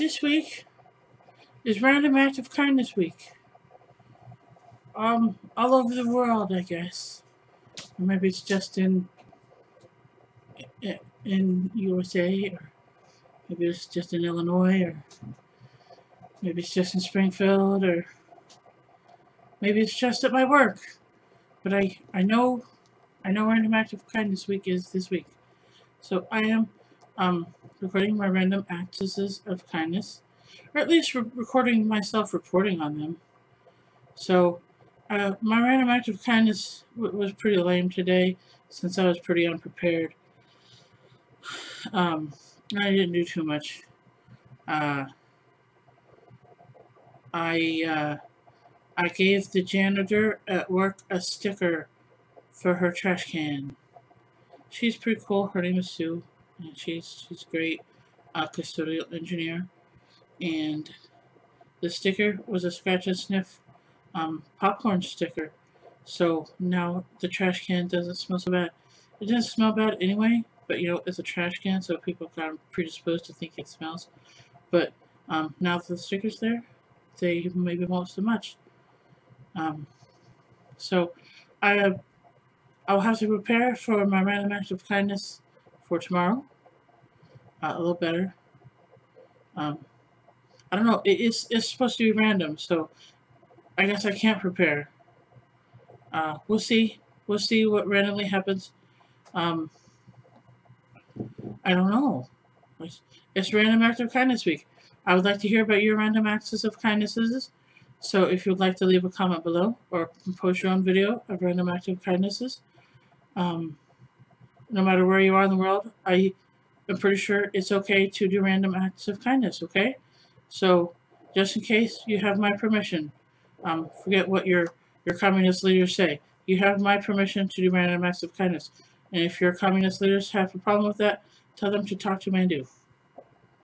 this week is Random Act of Kindness Week. Um, all over the world, I guess. Or maybe it's just in in USA, or maybe it's just in Illinois, or maybe it's just in Springfield, or maybe it's just at my work. But I, I know, I know Random Act of Kindness Week is this week. So I am um, recording my random acts of kindness, or at least re recording myself reporting on them. So uh, my random act of kindness was pretty lame today, since I was pretty unprepared. Um, I didn't do too much. Uh, I uh, I gave the janitor at work a sticker for her trash can. She's pretty cool. Her name is Sue, and she's she's great, uh, custodial engineer. And the sticker was a scratch and sniff um, popcorn sticker. So now the trash can doesn't smell so bad. It doesn't smell bad anyway, but you know, it's a trash can, so people got predisposed to think it smells. But um, now that the sticker's there, they maybe won't so much. Um, so I I'll have to prepare for my random act of kindness for tomorrow. A little better. Um, I don't know. It, it's it's supposed to be random, so I guess I can't prepare. Uh, we'll see. We'll see what randomly happens. Um, I don't know. It's, it's Random Act of Kindness Week. I would like to hear about your random acts of kindnesses. So if you'd like to leave a comment below or post your own video of random act of kindnesses, um, no matter where you are in the world, I am pretty sure it's okay to do random acts of kindness, okay? So, just in case, you have my permission. Um, forget what your, your communist leaders say. You have my permission to do random acts of kindness. And if your communist leaders have a problem with that, tell them to talk to Mandoo.